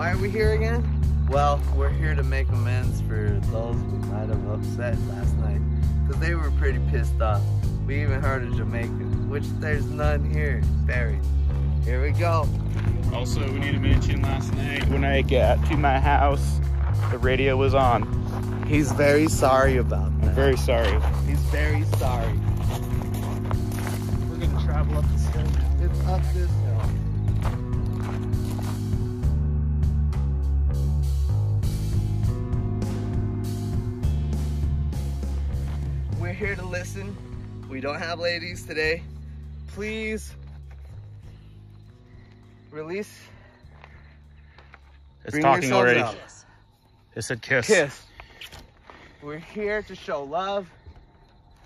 Why are we here again? Well, we're here to make amends for those we might have upset last night. Because they were pretty pissed off. We even heard a Jamaican, which there's none here. Buried. Here we go. Also, we need to mention last night when I got to my house, the radio was on. He's very sorry about that. I'm very sorry. He's very sorry. We're gonna travel up this hill now. It's up this here to listen. We don't have ladies today. Please release. It's bring talking already. out. It said kiss. Kiss. We're here to show love.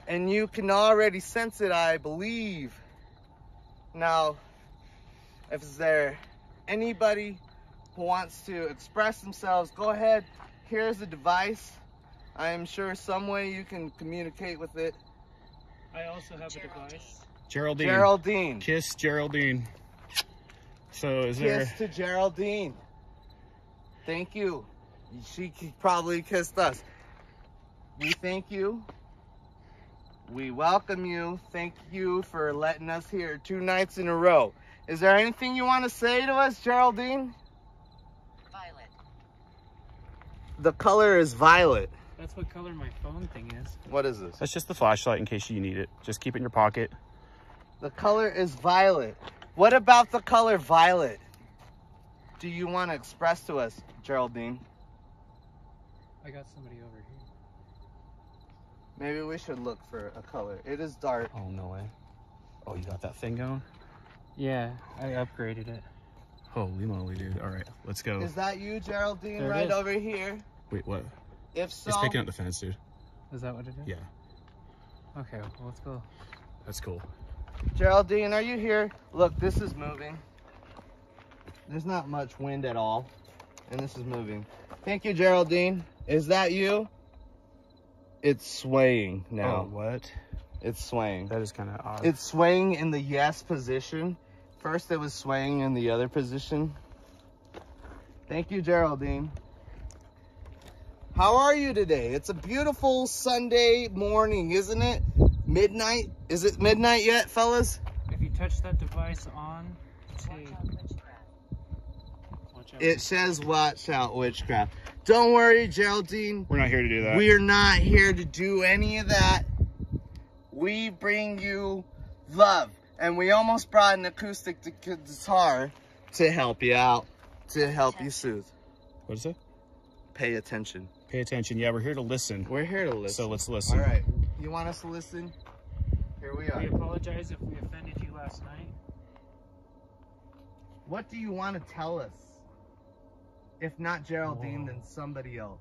And you can already sense it, I believe. Now, if there anybody who wants to express themselves, go ahead. Here's a device. I am sure some way you can communicate with it. I also have a device. Geraldine. Geraldine. Kiss Geraldine. So is Kiss there? to Geraldine. Thank you. She probably kissed us. We thank you. We welcome you. Thank you for letting us here two nights in a row. Is there anything you want to say to us, Geraldine? Violet. The color is violet. That's what color my phone thing is. What is this? That's just the flashlight in case you need it. Just keep it in your pocket. The color is violet. What about the color violet? Do you want to express to us, Geraldine? I got somebody over here. Maybe we should look for a color. It is dark. Oh no way. Oh, you got that thing going? Yeah, I upgraded it. Holy moly, dude. All right, let's go. Is that you, Geraldine, There right over here? Wait, what? If so, It's picking up the fence, dude. Is that what it is? Yeah, Okay, well, let's go. that's cool. Geraldine, are you here? Look, this is moving. There's not much wind at all, and this is moving. Thank you, Geraldine. Is that you? It's swaying now. Oh, what? It's swaying. That is kind of odd. It's swaying in the yes position. First, it was swaying in the other position. Thank you, Geraldine. How are you today? It's a beautiful Sunday morning, isn't it? Midnight? Is it midnight yet, fellas? If you touch that device on, Watch out witchcraft. It says watch out witchcraft. Don't worry, Geraldine. We're not here to do that. We're not here to do any of that. We bring you love. And we almost brought an acoustic guitar to help you out, to help you soothe. What is it? Pay attention. Pay attention. Yeah, we're here to listen. We're here to listen. So let's listen. All right. You want us to listen? Here we are. We apologize if we offended you last night. What do you want to tell us? If not Geraldine, Whoa. then somebody else.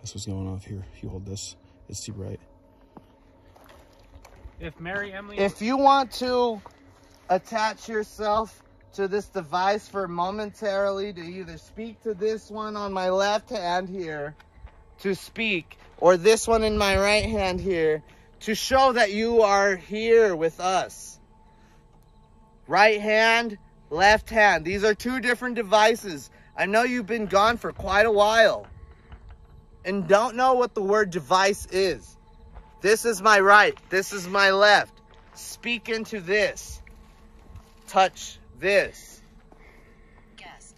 This was going off here. You hold this. It's too bright. If Mary Emily, If you want to attach yourself to this device for momentarily to either speak to this one on my left hand here to speak or this one in my right hand here to show that you are here with us. Right hand, left hand. These are two different devices. I know you've been gone for quite a while and don't know what the word device is. This is my right. This is my left. Speak into this. Touch this. Guest.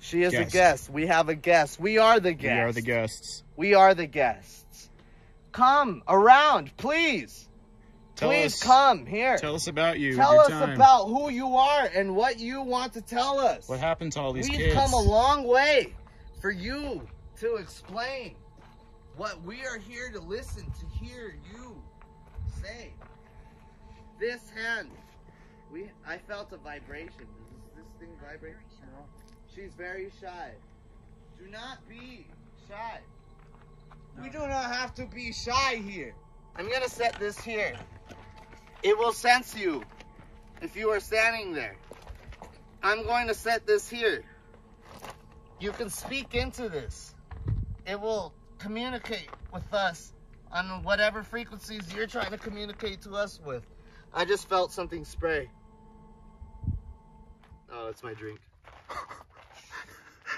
She is a Guest. guest. We have a guest. We are the guests. We are the guests. We are the guests. Come around, please. Tell please us, come here. Tell us about you. Tell us time. about who you are and what you want to tell us. what happened to all these We've kids. come a long way for you to explain what we are here to listen to hear you say. This hand, we I felt a vibration. Does this thing vibrate? No. She's very shy. Do not be shy. We do not have to be shy here. I'm gonna set this here. It will sense you if you are standing there. I'm going to set this here. You can speak into this. It will communicate with us on whatever frequencies you're trying to communicate to us with. I just felt something spray. Oh, it's my drink.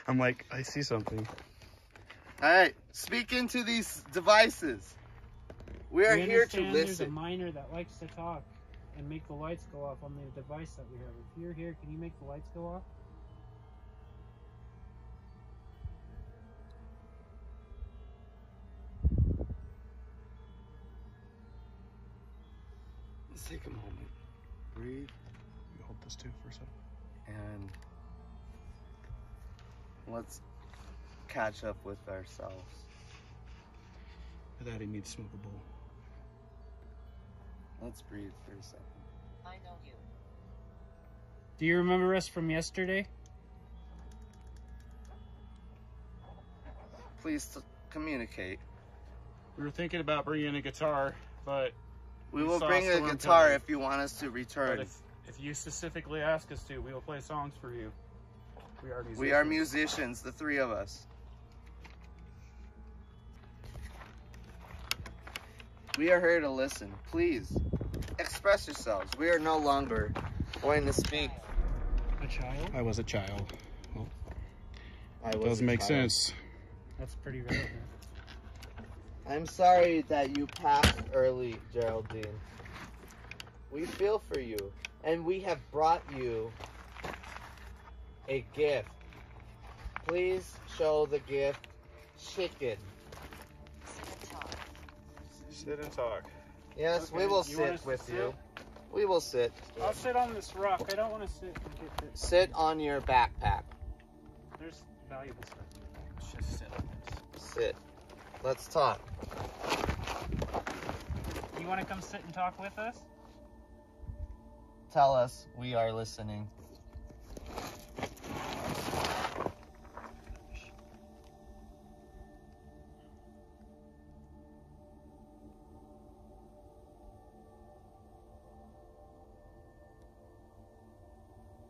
I'm like, I see something. All right, speak into these devices. We are We here to understand There's a miner that likes to talk and make the lights go off on the device that we have. If you're here, can you make the lights go off? Let's take a moment. Breathe You hold this too for a second. And let's catch up with ourselves. That he needs to smoke a bowl. Let's breathe for a second. I know you. Do you remember us from yesterday? Please t- communicate. We were thinking about bringing a guitar, but We We will saw bring a guitar coming. if you want us to but return. If, if you specifically ask us to, we will play songs for you. We are musicians. We are musicians, the three of us. We are here to listen. Please express yourselves. We are no longer going to speak. A child? I was a child. I was Doesn't a make child. sense. That's pretty relevant. I'm sorry that you passed early, Geraldine. We feel for you, and we have brought you a gift. Please show the gift chicken. Sit and talk. Sit and talk. Yes, we will you sit with sit? you. We will sit. I'll sit on this rock. I don't want to sit and get this. Sit on your backpack. There's valuable stuff. Let's just sit on this. Sit. Let's talk. You want to come sit and talk with us? Tell us we are listening.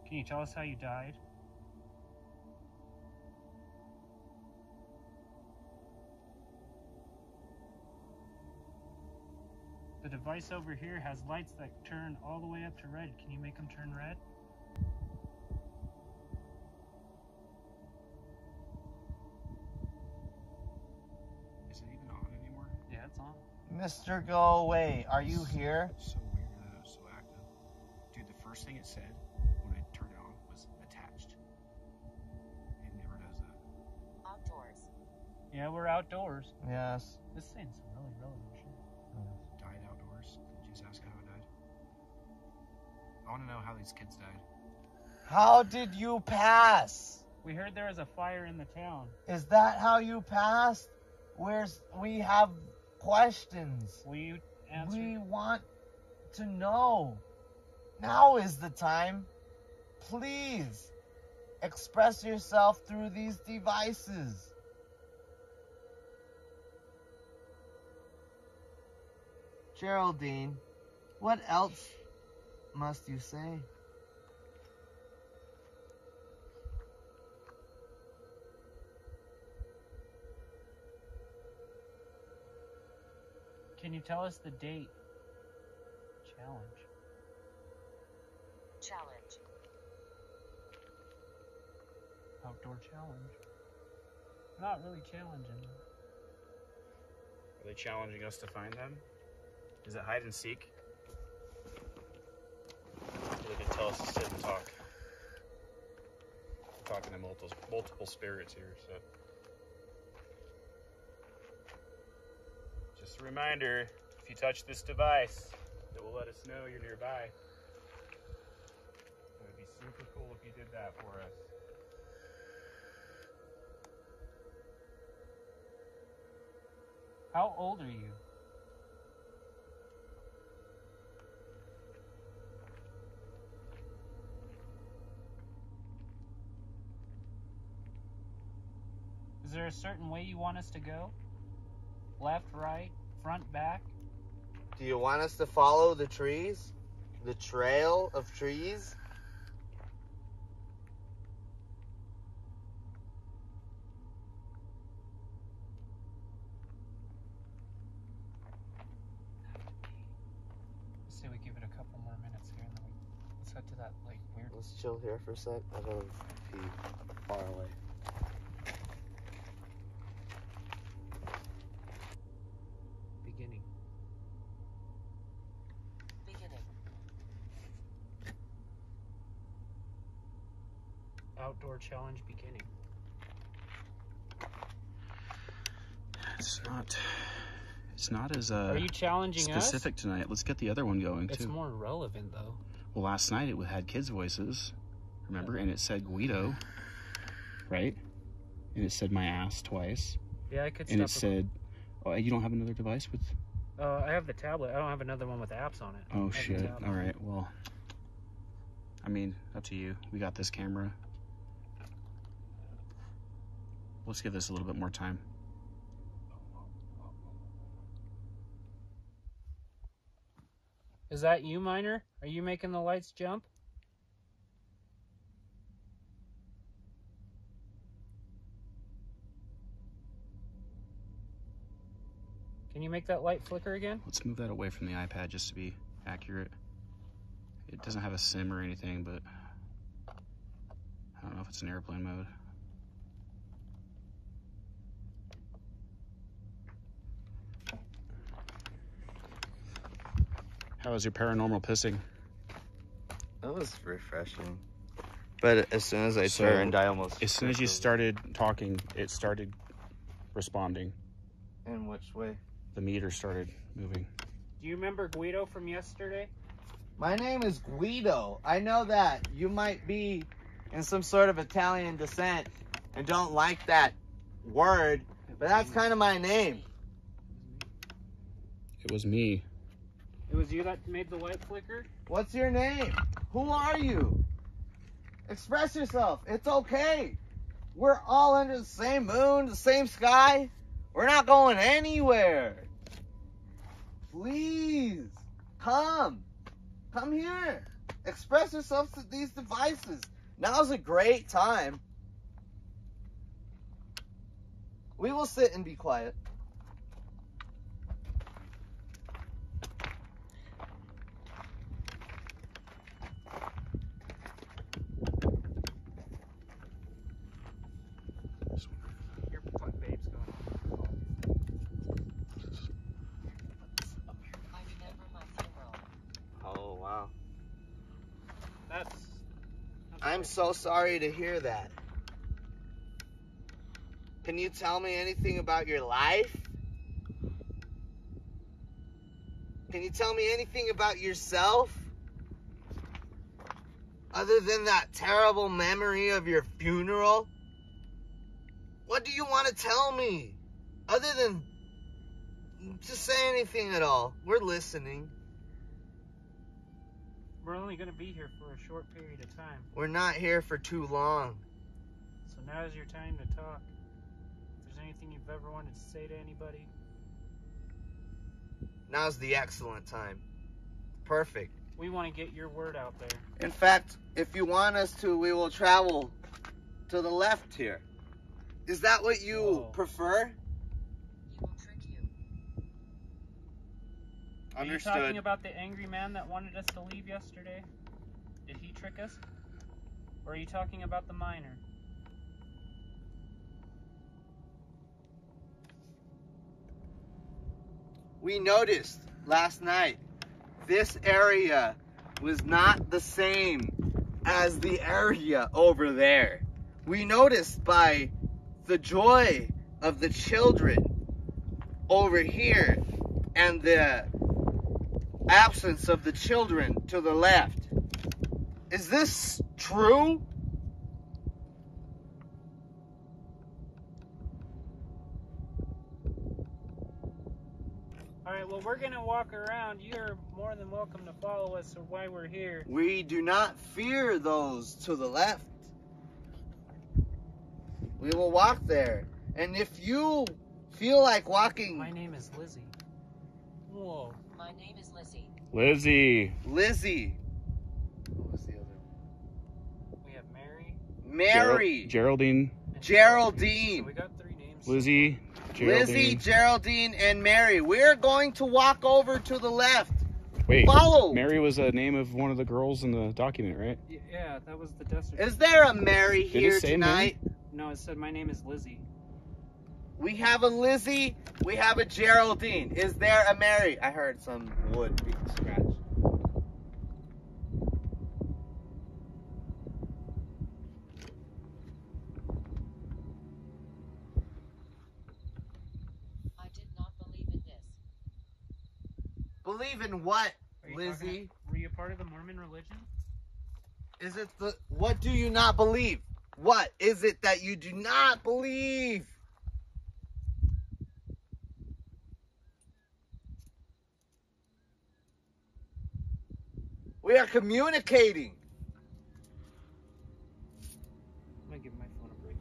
Can you tell us how you died? Device over here has lights that turn all the way up to red. Can you make them turn red? Is it even on anymore? Yeah, it's on. Mr. Go Away, are you here? So weird that it was so active. Dude, the first thing it said when I turned it on was attached. It never does that. Outdoors. Yeah, we're outdoors. Yes. This thing's some really I want to know how these kids died. How did you pass? We heard there was a fire in the town. Is that how you passed? Where's we have questions. Will you answer? We want to know. Now is the time. Please express yourself through these devices. Geraldine, what else must you say? Can you tell us the date? Challenge. Challenge. Outdoor challenge. Not really challenging. Are they challenging us to find them? Is it hide and seek? They can tell us to sit and talk. We're talking to multiple multiple spirits here, so. Just a reminder, if you touch this device, it will let us know you're nearby. It would be super cool if you did that for us. How old are you? Is there a certain way you want us to go? Left, right, front, back? Do you want us to follow the trees? The trail of trees? Let's say we give it a couple outside to that like weird. Let's chill here for a sec. I gotta pee far away. beginning. Beginning. Outdoor challenge beginning. It's not. It's not as uh, Are you challenging specific tonight. Let's get the other one going us? It's too. more relevant though. Well, last night it had kids' voices, remember? And it said Guido, right? And it said my ass twice. Yeah, I could. And it said, "Oh, you don't have another device with." Uh, I have the tablet. I don't have another one with apps on it. Oh shit! All right. Well, I mean, up to you. We got this camera. Let's give this a little bit more time. Is that you, Miner? Are you making the lights jump? Can you make that light flicker again? Let's move that away from the iPad just to be accurate. It doesn't have a sim or anything, but I don't know if it's in airplane mode. How was your paranormal pissing? That was refreshing. But as soon as I So, turned, I almost. As soon as you tripped started talking, it started responding. over. In which way? The meter started moving. Do you remember Guido from yesterday? My name is Guido. I know that you might be in some sort of Italian descent and don't like that word, but that's kind of my name. It was me. It was you that made the light flicker? What's your name? Who are you? Express yourself. It's okay. We're all under the same moon, the same sky. We're not going anywhere. Please, come. Come here. Express yourself to these devices. Now's a great time. We will sit and be quiet. Your butt babe's going. I remember my funeral. Oh, wow. That's. that's I'm okay. So sorry to hear that. Can you tell me anything about your life? Can you tell me anything about yourself? Other than that terrible memory of your funeral? What do you want to tell me? Other than just say anything at all. We're listening. We're only going to be here for a short period of time. We're not here for too long. So now is your time to talk. If there's anything you've ever wanted to say to anybody, Now's the excellent time. Perfect. we want to get your word out there. In fact, if you want us to, we will travel to the left here. Is that what you Whoa. prefer? He will trick you. Are you talking about the angry man that wanted us to leave yesterday? Did he trick us? Or are you talking about the miner? we noticed last night this area was not the same as the area over there. We noticed by the joy of the children over here and the absence of the children to the left. Is this true? Alright, well, we're going to walk around. You're more than welcome to follow us or why we're here. We do not fear those to the left. We will walk there. And if you feel like walking My name is Lizzie. Whoa. My name is Lizzie. Lizzie. Lizzie. Oh, what was the other? one? We have Mary. Mary. Geraldine. Geraldine. So we got three names. Lizzie. Geraldine. Lizzie, Geraldine, and Mary. We're going to walk over to the left. Wait, Follow. Mary was a name of one of the girls in the document, right? Yeah, that was the death Is there a Mary here say tonight? No, it said my name is Lizzie. We have a Lizzie. We have a Geraldine. Is there a Mary? I heard some wood being scratched. I did not believe in this. Believe in what, Are you Lizzie? talking- were you a part of the Mormon religion? Is it the what do you not believe? What is it that you do not believe? We are communicating. I'm gonna give my phone a break.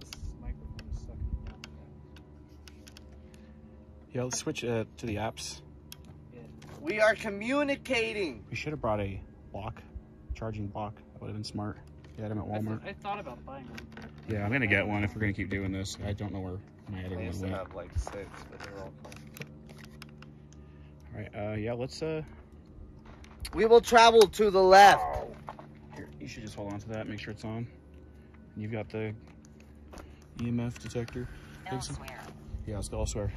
This microphone is sucking down. Yeah, let's switch uh, to the apps. We are communicating. We should have brought a block, charging block. That would have been smart. They had them at I, th- Walmart. I thought about buying one. Yeah, I'm gonna get one if we're gonna keep doing this. I don't know where my other I one used to went. have like six, but they're all gone. All right, uh, yeah, let's uh. We will travel to the left. Here, you should just hold on to that. Make sure it's on. You've got the EMF detector. Think so? Elsewhere. Yeah, let's go elsewhere.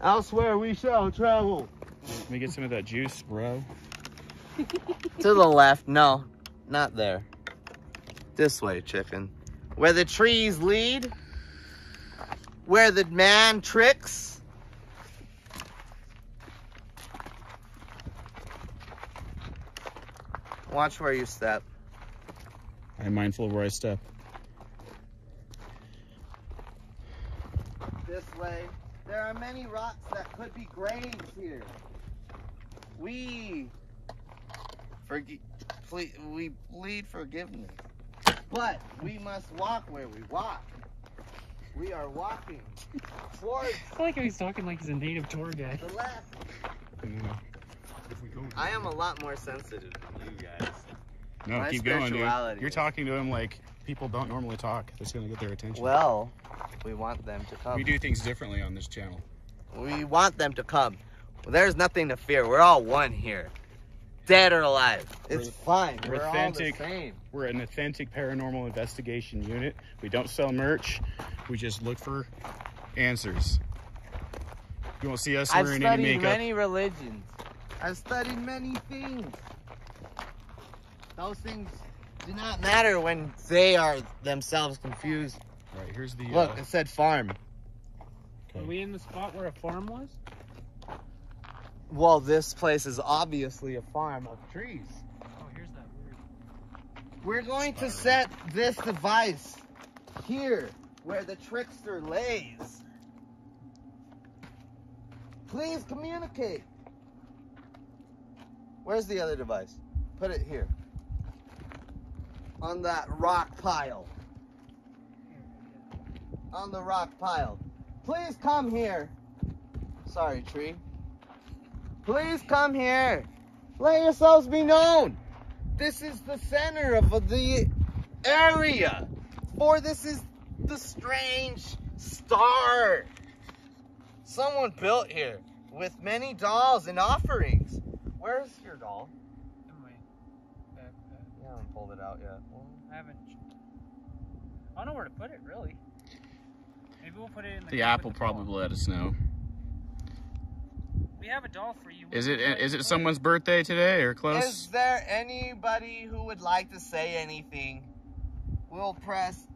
Elsewhere we shall travel. Let me get some of that juice, bro. To the left. No, not there. This way, chicken. Where the trees lead. Where the man tricks. Watch where you step. I'm mindful of where I step. This way. There are many rocks that could be graves here. We forgi- please, we plead forgiveness. But we must walk where we walk. We are walking towards I feel like he's talking like he's a native tour guide. the left. I am a lot more sensitive than you guys. No, My keep going, dude. You're talking to him like people don't normally talk. That's gonna get their attention. Well, we want them to come. we do things differently on this channel. We want them to come. There's nothing to fear. We're all one here. Dead or alive. It's We're- fine. we're We're, authentic. all the same. We're an authentic paranormal investigation unit. We don't sell merch. We just look for answers. You won't see us I've wearing any studied makeup. many religions. I've studied many things. Those things do not matter when they are themselves confused. Right, here's the. Look, uh, it said farm. Are we in the spot where a farm was? Well, this place is obviously a farm of trees. Oh, here's that weird. We're going to set this device here where the trickster lays. Please communicate. Where's the other device? Put it here. On that rock pile. On the rock pile. Please come here. Sorry, tree. Please come here. Let yourselves be known. This is the center of the area. For this is the strange star. Someone built here with many dolls and offerings. Where's your doll? In my backpack. You haven't pulled it out yet. I haven't. I don't know where to put it, really. Maybe we'll put it in the. The app will with the doll. probably let us know. We have a doll for you. Is Would it you is it someone's birthday today or close? Is there anybody who would like to say anything? We'll press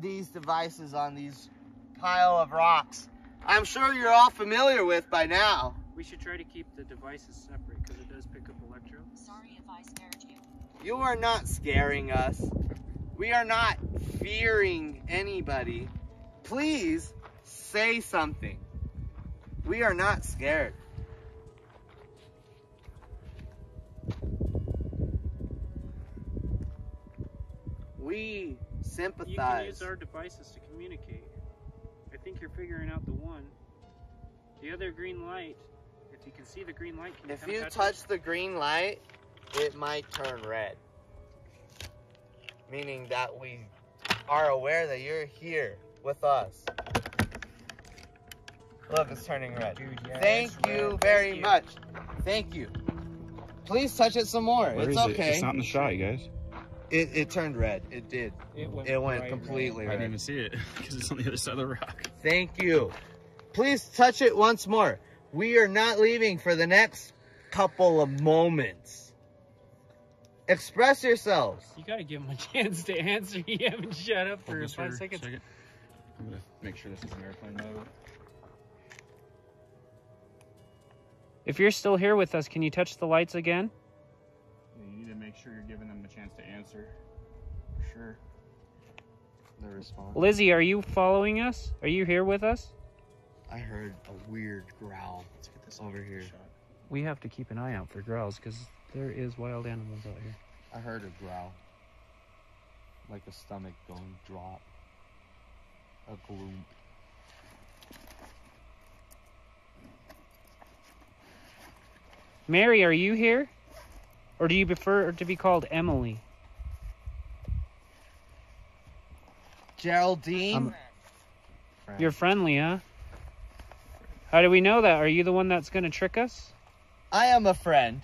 these devices on these pile of rocks. I'm sure you're all familiar with by now. We should try to keep the devices separate because it does pick up electro. Sorry if I scared you. You are not scaring us. We are not fearing anybody. Please say something. We are not scared. We sympathize. You can sympathize. use our devices to communicate. I think you're figuring out the one. The other green light. If you can see the green light, can you If come you touch touch it? the green light, it might turn red. Meaning that we are aware that you're here with us. Look, it's turning red. Dude, yeah, Thank you red. very Thank you. much. Thank you. Please touch it some more. Where it's is okay. it? It's not in the shot, you guys. It, it turned red. It did. It went, It went bright completely I didn't even see it because it's on the other side of the rock. Thank you. Please touch it once more. We are not leaving for the next couple of moments. Express yourselves. You gotta give him a chance to answer. You haven't shut up for five seconds. second. I'm gonna make sure this is in airplane mode. If you're still here with us, can you touch the lights again? You need to make sure you're giving them a chance to answer. For Sure. The response. Lizzie, are you following us? Are you here with us? I heard a weird growl. Let's get this Over here. We have to keep an eye out for growls because there is wild animals out here. I heard a growl. Like a stomach going drop. A gloom. Mary, are you here? Or do you prefer to be called Emily? Geraldine? Um, You're friendly, huh? How do we know that? Are you the one that's gonna trick us? I am a friend.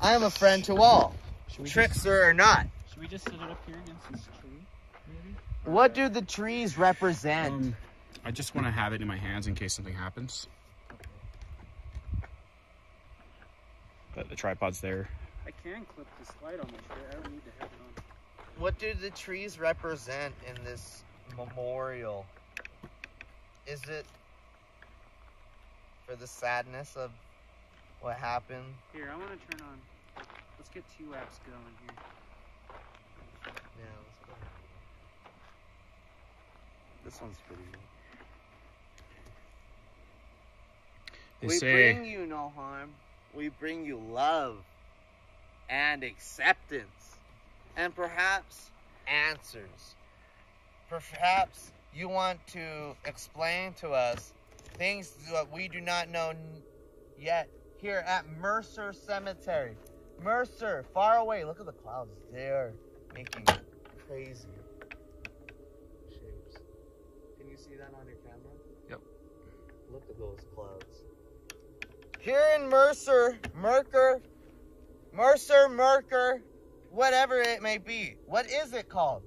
I am a friend to all. Should just, Trickster or not. should we just sit it up here against this tree? Maybe? What do the trees represent? Um, I just want to have it in my hands in case something happens. But the tripod's there. I can clip this light on my shirt. I don't need to have it on. What do the trees represent in this memorial? Is it for the sadness of what happened? Here, I want to turn on. Let's get two apps going here. Yeah, let's go. This one's pretty good. They we say bring you no harm. We bring you love and acceptance and perhaps answers. Perhaps you want to explain to us things that we do not know yet here at Mercur Cemetery. Mercur, far away. Look at the clouds. They are making crazy shapes. Can you see that on your camera? Yep. Look at those clouds. Here in Mercur, Mercur, Mercur, Mercur, whatever it may be. What is it called?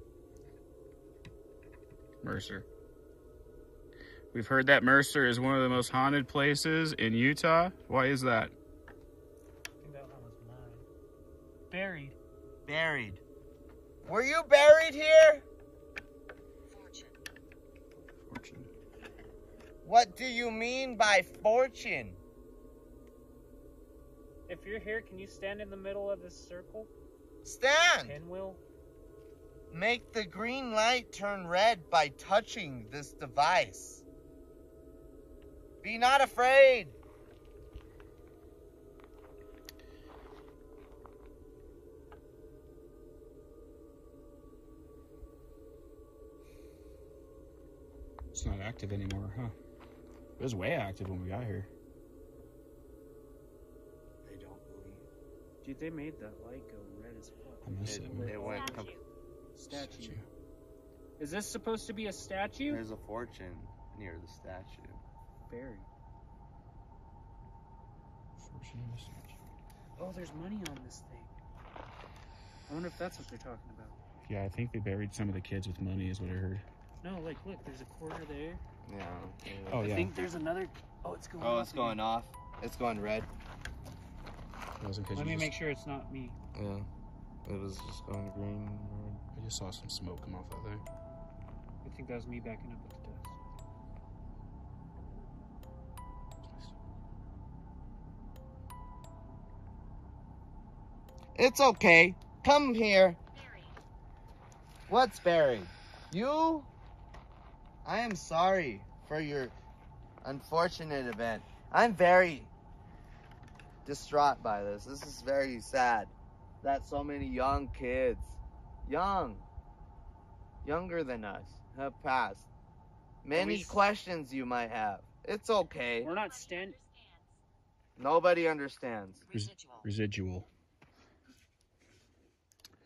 Mercur. We've heard that Mercur is one of the most haunted places in Utah. Why is that? Think that one was mine. Buried. Buried. Were you buried here? Fortune. Fortune. What do you mean by fortune? If you're here, can you stand in the middle of this circle? Stand! Pinwheel? Make the green light turn red by touching this device. Be not afraid. It's not active anymore, huh? It was way active when we got here. I don't believe. Dude, they made that light go red as fuck. I miss it, man. It went. Statue. Statue. Is this supposed to be a statue? There's a fortune near the statue. Buried. Fortune of. Oh, there's money on this thing. I wonder if that's what they're talking about. Yeah, I think they buried some of the kids with money, is what I heard. No, like, look, there's a quarter there. Yeah. Oh, I yeah. think there's another. Oh, it's going. Oh, off it's again. going off. It's going red. That was in Let me just- make sure it's not me. Yeah. It was just going green. I just saw some smoke come off that thing. I think that was me backing up It's okay. Come here. Buried. What's Barry? You? I am sorry for your unfortunate event. I'm very distraught by this. This is very sad that so many young kids, young, younger than us, have passed. Many we- questions you might have. It's okay. We're not stand. Nobody understands. Residual. Residual.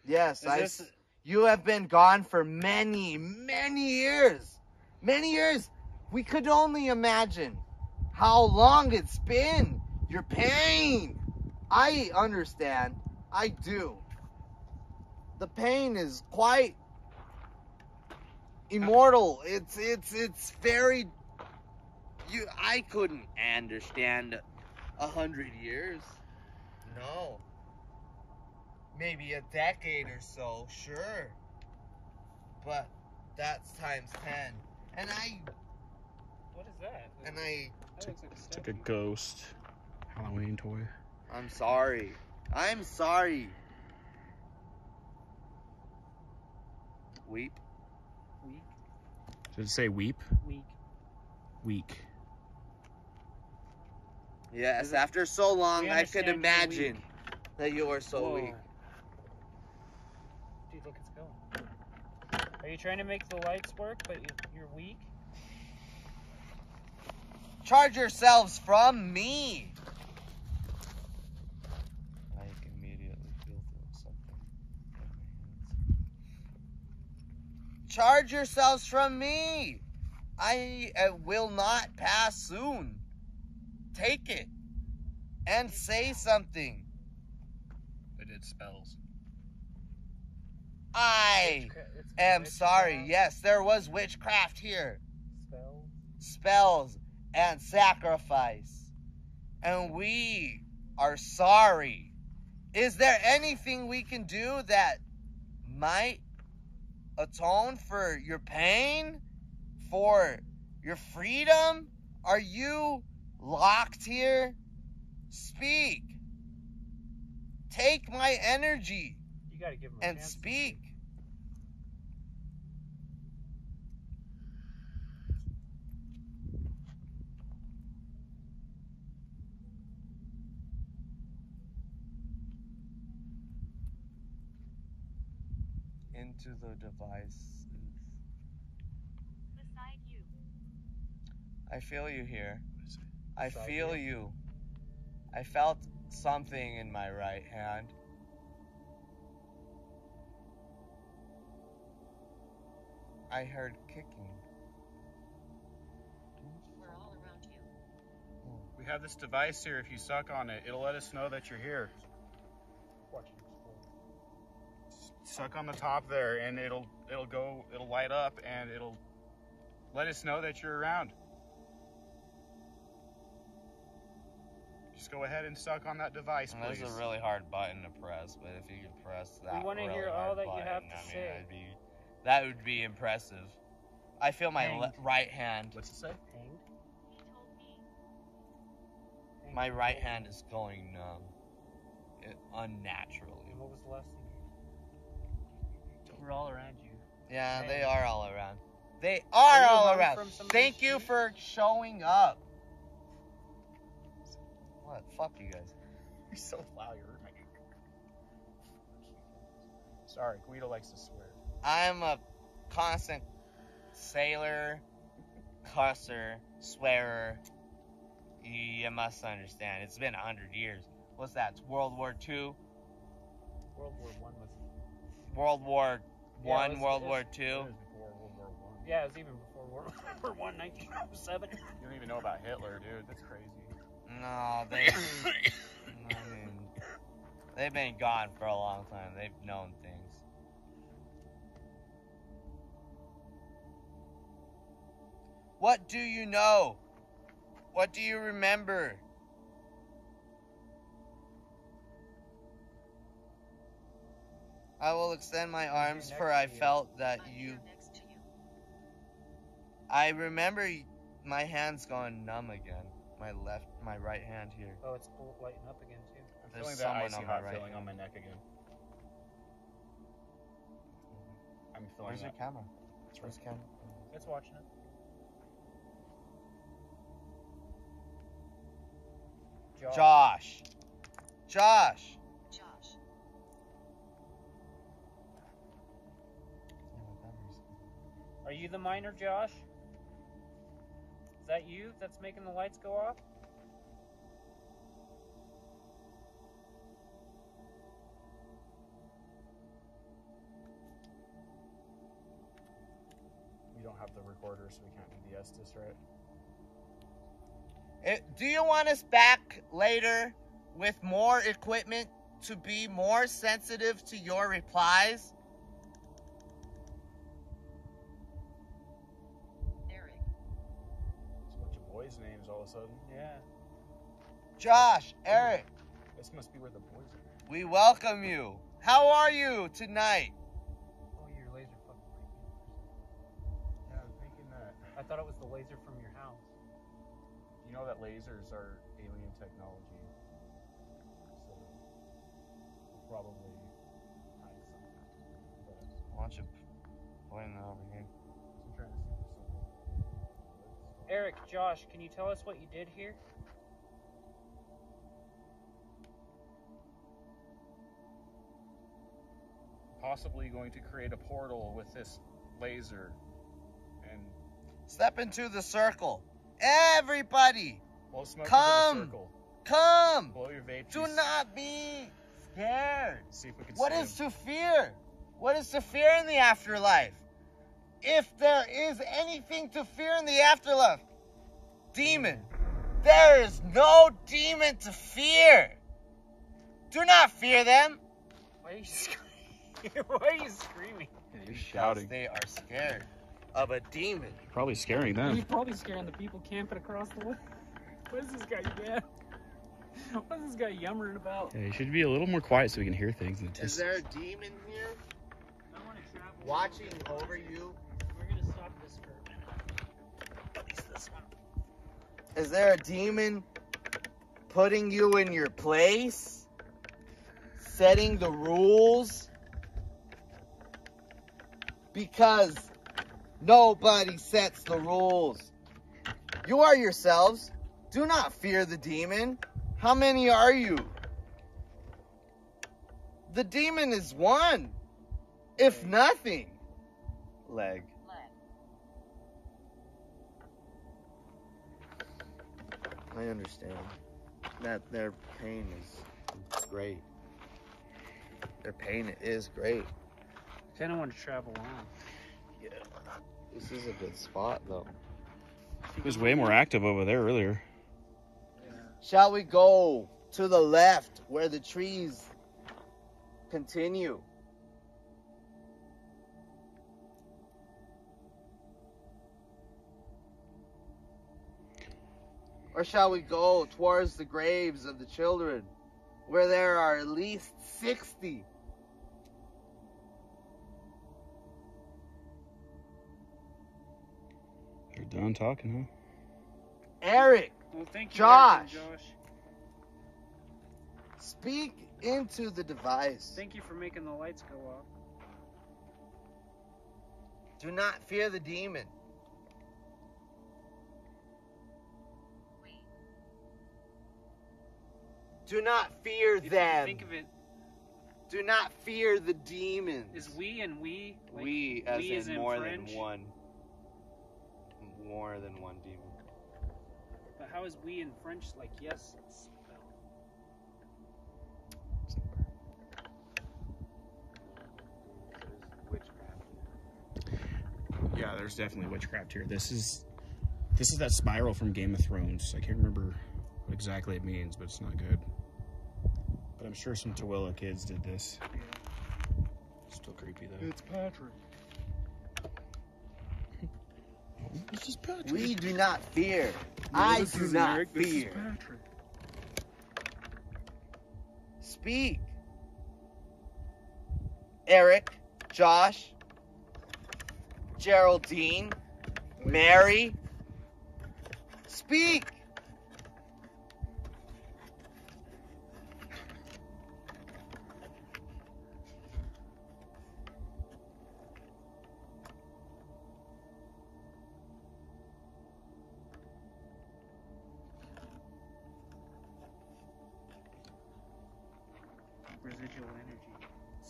Yes, I. this- You have been gone for many, many years. Many years. We could only imagine how long it's been. Your pain. I understand. I do. The pain is quite immortal. It's it's it's very you I couldn't understand a hundred years. No. Maybe a decade or so, sure. But that's times ten. And I What is that? and I That looks like a It's like a ghost Halloween toy. I'm sorry. I'm sorry. Weep. Weak. Did it say weep? Weak. Weak. Yes, after so long, I could understand you're imagine that you are so Whoa. weak. Dude, look, it's going. Are you trying to make the lights work, but you- you're weak? Charge yourselves from me. I immediately feel something. Charge yourselves from me. I uh, will not pass soon. Take it and say something. It did spells. I It's am sorry. Yes, there was witchcraft here. Spells. spells and sacrifice. And we are sorry. Is there anything we can do that might atone for your pain? For your freedom? Are you locked here? Speak. Take my energy You gotta give him a and speak. Into the devices. Beside you. I feel you here. What is it? I feel you? you. I felt something in my right hand. I heard kicking. We're all around you. Hmm. We have this device here. If you suck on it, it'll let us know that you're here. Suck on the top there, and it'll it'll go. It'll light up, and it'll let us know that you're around. Just go ahead and suck on that device, That's please. a really hard button to press, but if you could press that, You wanna really hear all hard that you have to I mean, say. that'd be, that would be impressive. I feel my Hanged. le- right hand, What's it say? Hanged. He told me. Hanged. my right hand is going numb, it, unnaturally. And what was the last thing? You- We're all around you. Yeah, they are all around. They Are are you all around. Thank you feet? for showing up. What? Fuck you guys. You're so loud. You're making. Sorry, Guido likes to swear. I'm a constant sailor, cusser, swearer. You must understand. It's been a hundred years. What's that? It's World War Two, World War One was. World War Yeah, it One, was- World it War Two. It was before World War One. Yeah, it was even before World War One, 1907. You don't even know about Hitler, dude. That's crazy. No, they. I mean, they've been gone for a long time. They've known things. What do you know? What do you remember? I will extend my arms for I felt that you. here next to you. I remember my hands going numb again. My left, my right hand here. Oh, it's full- lighting up again too. I'm There's feeling that someone icy on my hot right feeling hand. on my neck again. Mm-hmm. I'm feeling Where's your that. camera? It's Where's right camera? It's watching it. Josh. Josh. Josh. Are you the miner, Josh? Is that you that's making the lights go off? We don't have the recorder, so we can't do the Estes, right? It, do you want us back later with more equipment to be more sensitive to your replies? Of a sudden. Yeah. Josh, Eric, This must be where the boys are. we welcome you. How are you tonight? Oh, your laser fucking Yeah, I was thinking that. I thought it was the laser from your house. You know that lasers are alien technology. So we'll probably hide something. But Why don't you point it over here? Eric, Josh, can you tell us what you did here? Possibly going to create a portal with this laser and Step into the circle. Everybody, blow smoke Come! into the circle. come. Blow your vape. Do not be scared. See if we can What see is him. to fear? What is to fear in the afterlife? If there is anything to fear in the afterlife, demon. There is no demon to fear. Do not fear them. Why are you screaming? Why are you screaming? Yeah, you're because shouting. They are scared of a demon. You're Probably scaring them. He's them. probably scaring the people camping across the way. What is this guy yeah? What is this guy yummering about? Yeah, you should be a little more quiet so we can hear things. And Is there a demon here I want to travel. watching over you? We're gonna stop this for a Is there a demon putting you in your place? Setting the rules? Because nobody sets the rules. You are yourselves. Do not fear the demon. How many are you? The demon is one, if nothing. Leg. I understand that their pain is great. Their pain is great. I Kind of want to travel on. Yeah. This is a good spot, though. it was way more active over there earlier. Shall we go to the left where the trees continue? Or shall we go towards the graves of the children where there are at least 60? You're done talking, huh? Eric, Well, thank you, Josh. Eric Josh. speak into the device. Thank you for making the lights go off. Do not fear the demon. Do not fear If you them. think of it, Do not fear the demons. is we and we. Like, we as we in as in more French? than one. More than one demon. But how is we in French like yes spelled? Yeah, there's definitely witchcraft here. This is this is that spiral from Game of Thrones. I can't remember what exactly it means, but it's not good. But I'm sure some Tooele kids did this. Still creepy though. It's Patrick. This is Patrick. We do not fear. I do not fear. Patrick. Speak. Eric, Josh, Geraldine, Mary. Speak.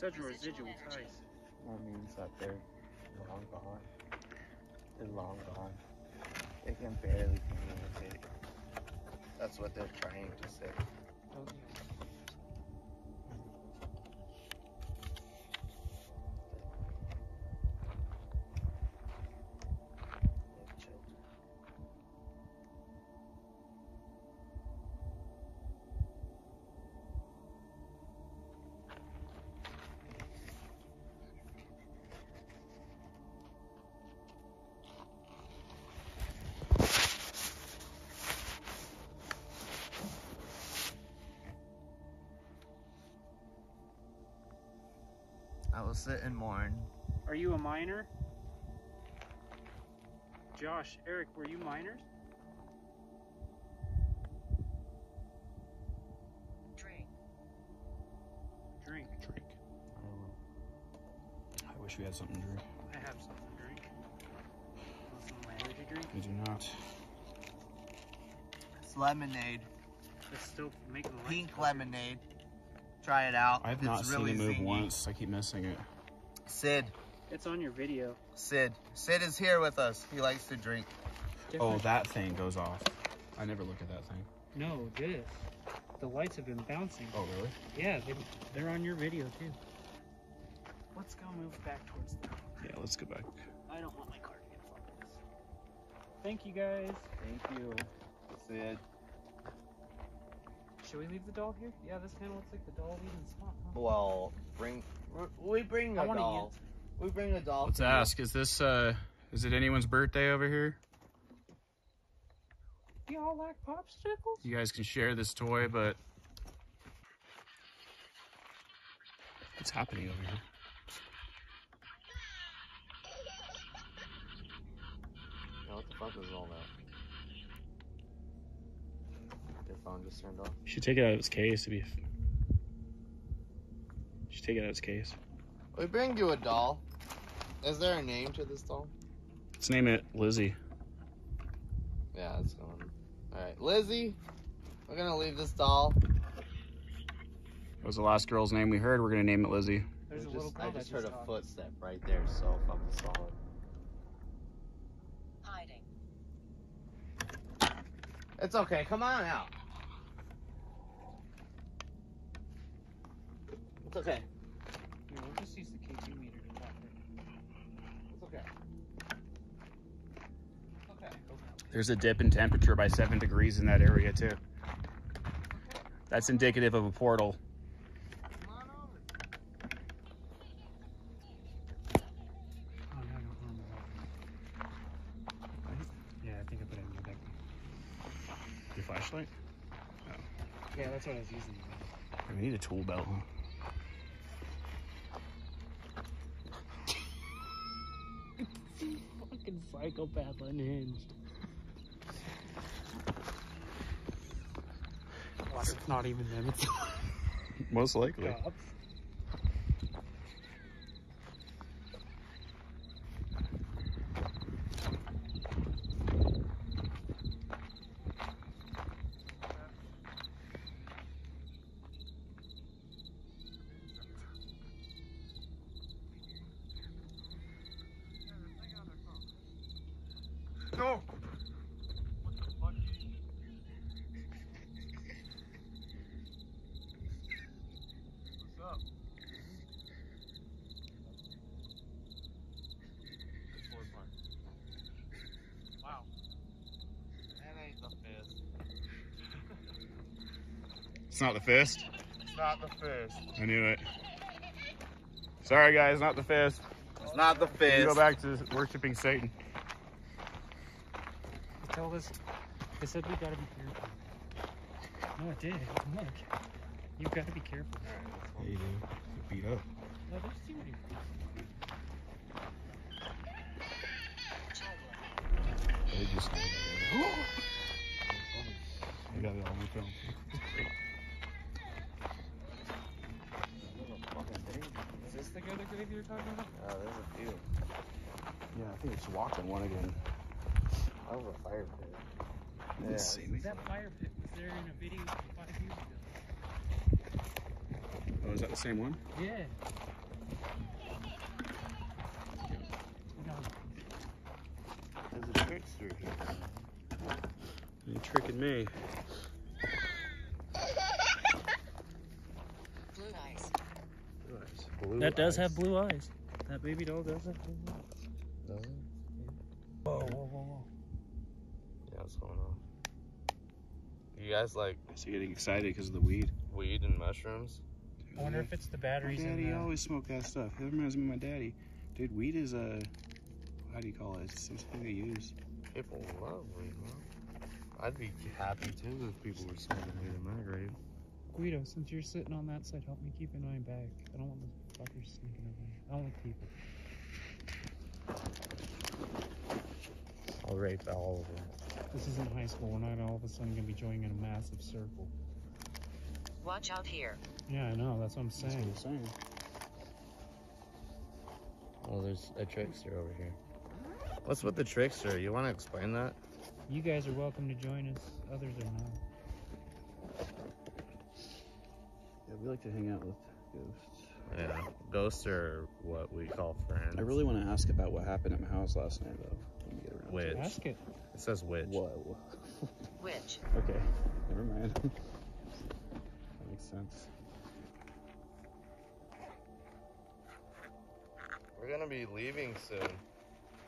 Such Residual residual energy. ties. That means that they're long gone. They're long gone. They can barely communicate. That's what they're trying to say. They've sit and mourn. Are you a miner? Josh, Eric, were you miners? Drink. Drink. Drink. Oh. I wish we had something to drink. I have something to drink. Want some of my energy drink? We do not. It's lemonade, It's still making pink lemonade. Try it out. I've it's not really seen it move zingy. once. I keep missing it. Sid, It's on your video. Sid, Sid is here with us. He likes to drink. Oh, that thing goes off. I never look at that thing. No, this. The lights have been bouncing. Oh, really? Yeah, they, they're on your video too. Let's go move back towards the. Yeah, let's go back. I don't want my car to get fucked. Thank you guys. Thank you, Sid. Should we leave the doll here? Yeah, this kind of looks like the doll leaving spot. Huh? Well, bring we bring I a wanna doll. We bring a doll. Let's for you. ask, is this, uh, is it anyone's birthday over here? Y'all like popsicles? You guys can share this toy, but what's happening over here? Yeah, what the fuck is all that? Your phone just turned off. You should take it out of its case to be. You should take it out of its case. We bring you a doll. Is there a name to this doll? Let's name it Lizzie. Yeah, it's going. All right, Lizzie. We're gonna leave this doll. That was the last girl's name we heard. We're gonna name it Lizzie. There's I a just, little girl I just heard a talked. footstep right there, so fucking solid. Hiding. It's okay. Come on out. It's okay. Here, we'll just use the K2 meter to talk to It's okay. Okay. There's a dip in temperature by seven degrees in that area too. That's indicative of a portal. Come on. Oh, no, I don't remember that. Yeah, I think I put it in my back. Your flashlight? Yeah, that's what I was using. We need a tool belt. Huh? Fucking psychopath unhinged. Plus, it's not even them. It's Most likely. cops. It's not the fist. It's not the fist. I knew it. Sorry, guys, not the fist. It's not the You fist. can go back to worshiping Satan. They told us, they said we gotta be careful. No, it did. Look. You've gotta be careful. Yeah, you do. Beat up. No, there's too many. They just. I got it all on film. Is this the other grave you were talking about? Oh, there's a few. Yeah, I think it's walking one again. Over a fire pit. You didn't see me. That fire pit was there in a video five years ago. Oh, is that the same one? Yeah. No. There's a trickster here. You're tricking me. Blue eyes. Blue That does eyes. have blue eyes. That baby doll does have blue eyes. Does it? Whoa, whoa, whoa, whoa. Yeah, what's going on? You guys like So you're getting excited because of the weed. weed and mushrooms? I wonder if it's the My batteries in daddy the... Uh, always smoked that stuff. It reminds me of my daddy. Dude, weed is a. How do you call it? It's the same they use. People love weed, man. I'd be happy too if people were smoking weed in my grave. Guido, since you're sitting on that side, help me keep an eye back. I don't want the Fuckers sneaking over here. I don't like people. I'll rape all of them. This isn't high school. We're not all of a sudden gonna be joining in a massive circle. Watch out here. Yeah, I know. That's what I'm That's what saying. I'm saying. Well, oh, there's a trickster over here. What's with the trickster? You want to explain that? You guys are welcome to join us. Others are not. Yeah, we like to hang out with ghosts. Yeah, ghosts are what we call friends. I really want to ask about what happened at my house last night, though. When we get around to Witch. it. Ask it. It says witch. Whoa. Which? okay, never mind. that makes sense. We're gonna be leaving soon.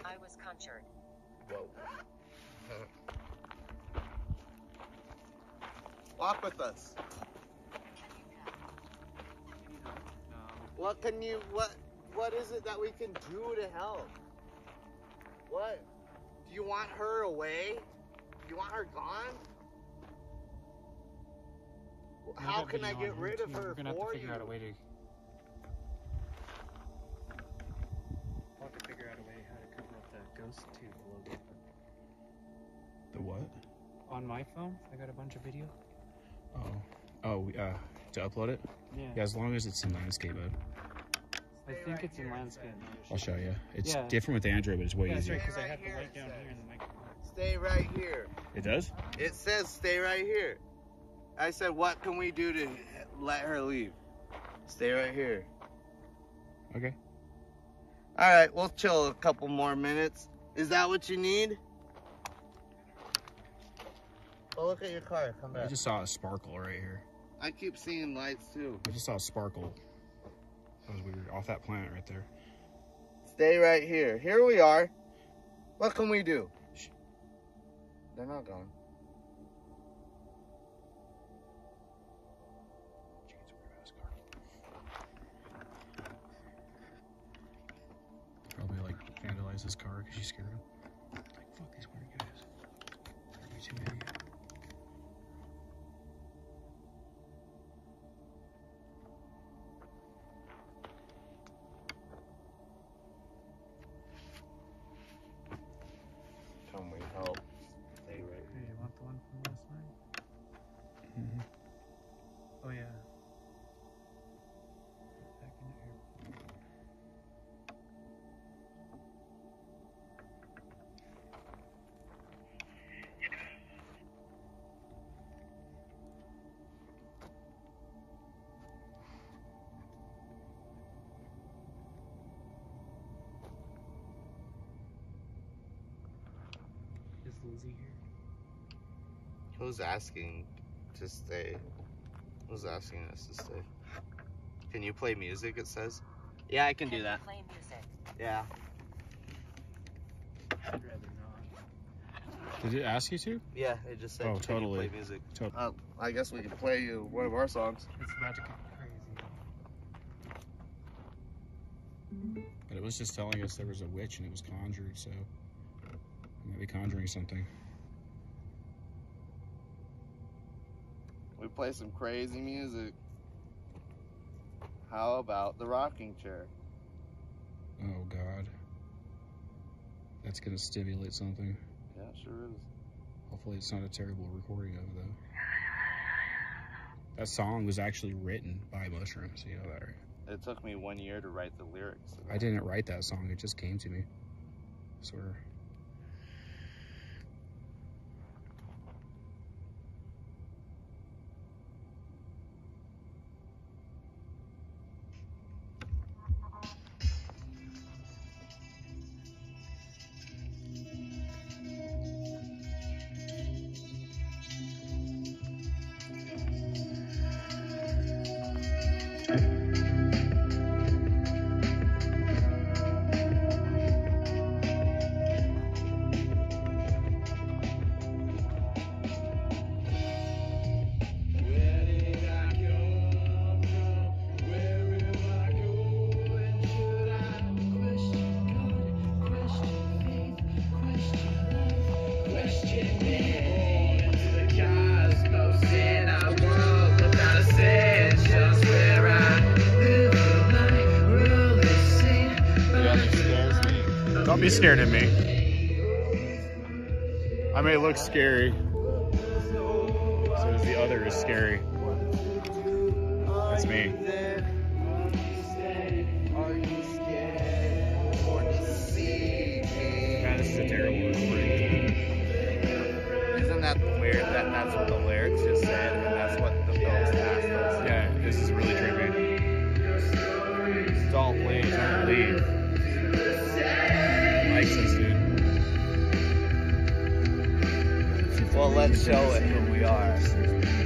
I was conjured. Whoa. Walk with us. What can you what what is it that we can do to help? What? Do you want her away? Do you want her gone? We How can I get on rid of her We're gonna have to figure you? out a way to. We'll have to figure out a way how to cover up the ghost tube logo. The what? On my phone, I got a bunch of video. Oh. Oh, we- uh, to upload it? Yeah. Yeah, as long as it's in landscape mode. I think it's in landscape. mode. I'll show you. It's Yeah. different with Android, but it's way Yeah, that's easier. right, I have the here, down here in the microphone. Stay right here. It does? It says stay right here. I said, what can we do to let her leave? Stay right here. Okay. All right, we'll chill a couple more minutes. Is that what you need? Well, look at your car. Come back. I just saw a sparkle right here. I keep seeing lights too. I just saw a sparkle. That was weird. Off that plant right there. Stay right here. Here we are. What can we do? Shh. They're not gone. Jane's worried about his car. Probably like vandalize his car because she's scared him. Is here? Who's asking to stay? Who's asking us to stay? Can you play music? It says. Yeah, I can do that. Play music. Yeah. I'd rather not. Did it ask you to? Yeah, it just said Oh, totally. play music. To- Uh, I guess we can play you one of our songs. It's about to get crazy. But it was just telling us there was a witch and it was conjured, so I might be conjuring something. We play some crazy music. How about the rocking chair? Oh God. That's gonna stimulate something. Yeah, sure is. Hopefully it's not a terrible recording of it though. That song was actually written by Mushrooms, you know that right? It took me one year to write the lyrics. I didn't write that song, it just came to me. I swear. looks scary. So does the other is scary. That's me. God, this is a terrible Isn't that weird that that's what the lyrics just said? show it who we are.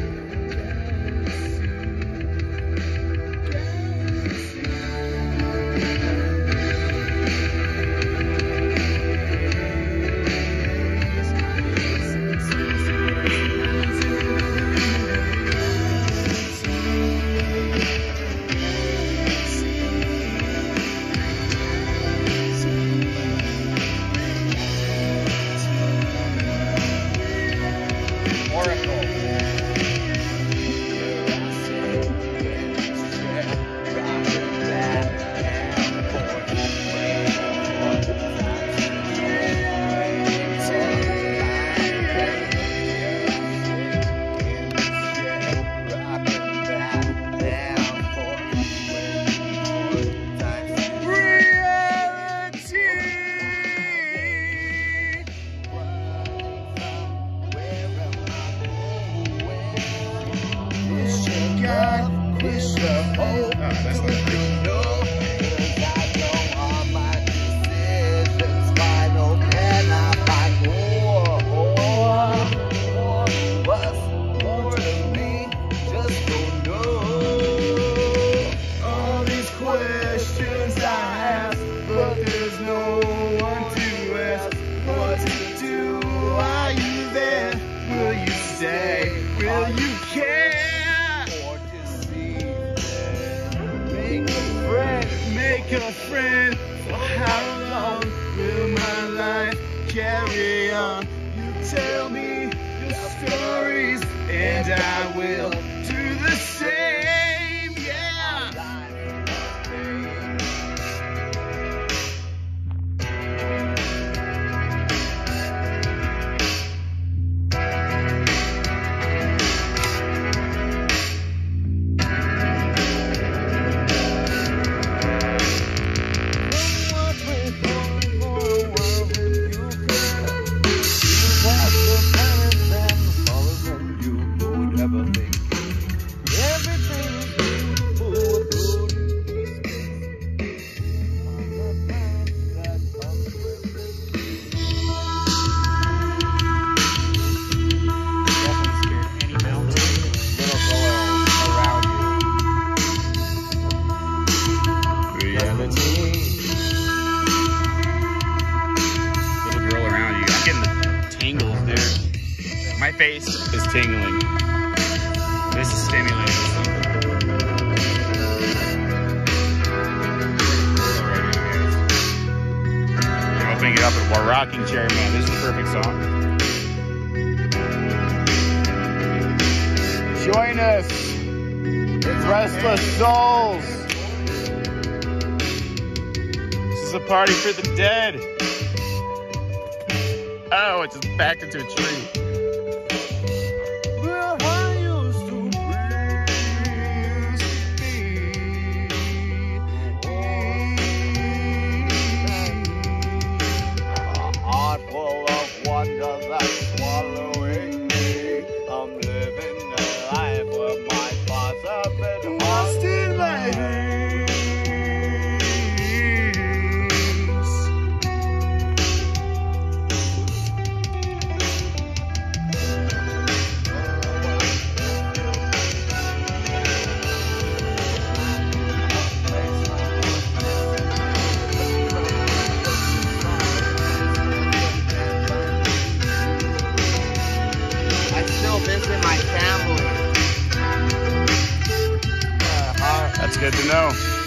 good to know.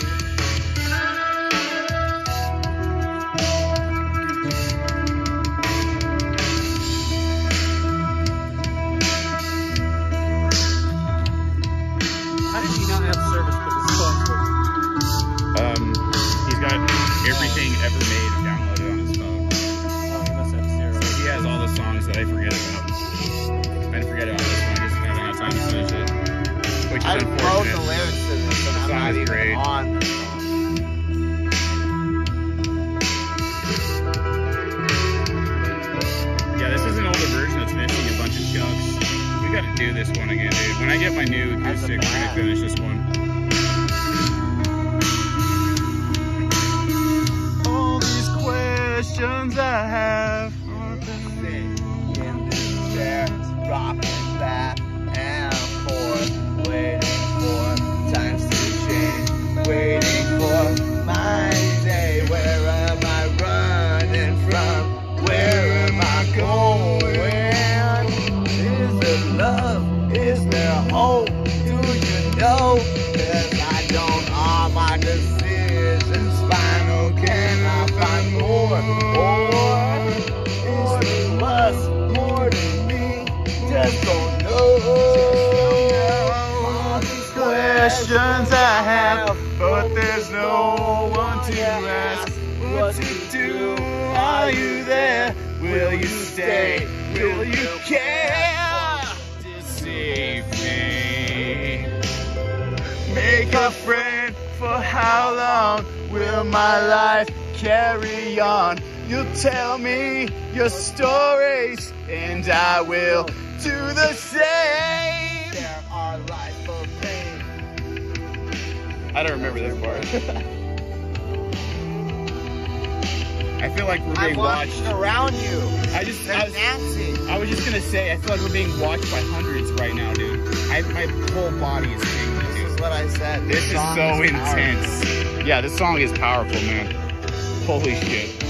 I feel like we're being watched around you. I just, I was. I was just gonna say, I feel like we're being watched by hundreds right now, dude. I, my whole body is tingling, This is what I said. This is so powerful. intense. Yeah, this song is powerful, man. Holy shit.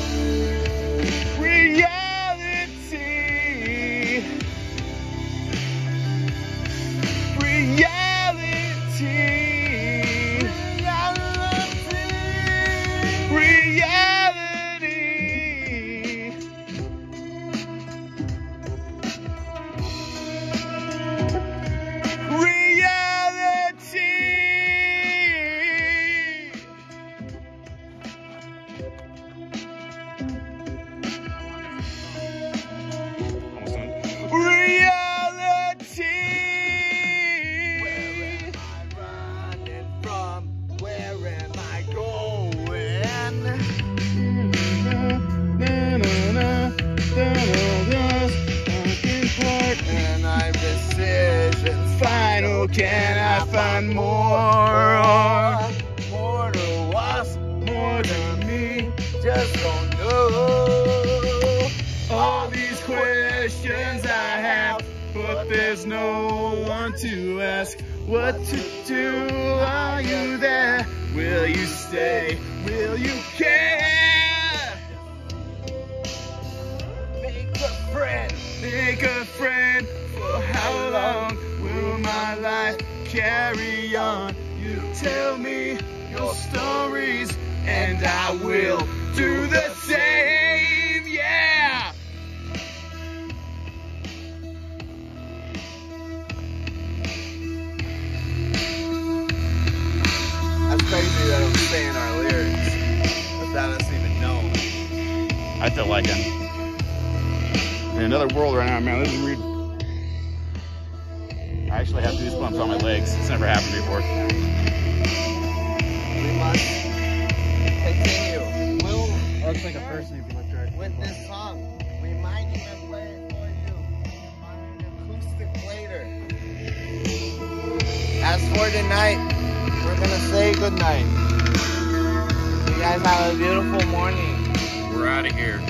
Never. We must continue. We'll Looks like a person if you look directly. with this song. We might even play it for you on an acoustic later. As for tonight, we're gonna say goodnight. You guys have a beautiful morning. We're out of here.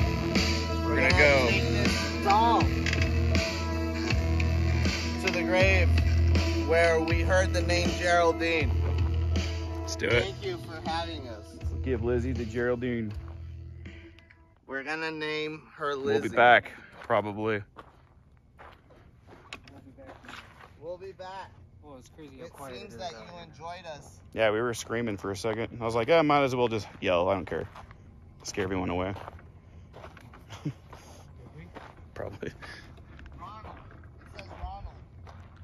We're gonna go. Sing this song to the grave where we heard the name Geraldine. Let's do it. Thank you for having us. Let's give Lizzie the Geraldine. We're gonna name her Lizzie. We'll be back, probably. We'll be back. Oh, it's crazy It seems that you here. enjoyed us. Yeah, we were screaming for a second. I was like, I might as well just yell. I don't care. Scare everyone away. Probably. Ronald. It says Ronald.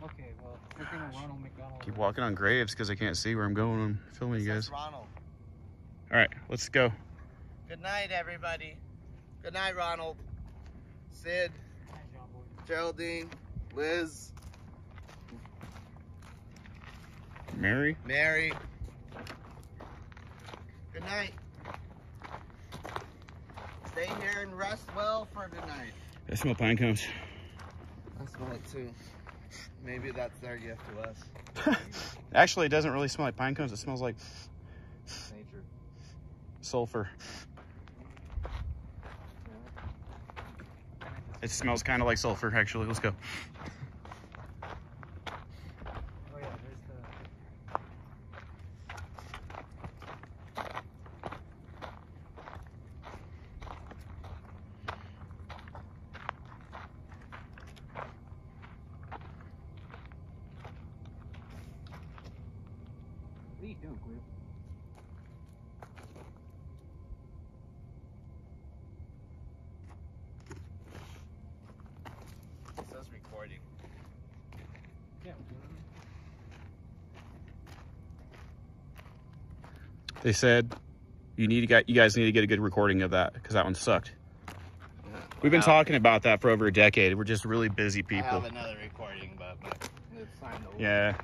Okay, well, freaking Ronald McDonald. Keep walking on graves because I can't see where I'm going I'm filming It you guys. Ronald. All right, let's go. Good night, everybody. Good night, Ronald. Sid, Geraldine, Liz, Mary? Mary. Good night. Stay here and rest well for tonight. I smell pine cones. I smell it too. Maybe that's their gift to us. Actually, it doesn't really smell like pine cones. It smells like Nature. sulfur. It smells kind of like sulfur, actually. Let's go. Oh yeah, there's the. What are you doing, Quip? It says recording. Yeah. They said you need to get you guys need to get a good recording of that because that one sucked. We've been I- talking about that for over a decade. We're just really busy I people. have another recording, but, but it's time to Yeah,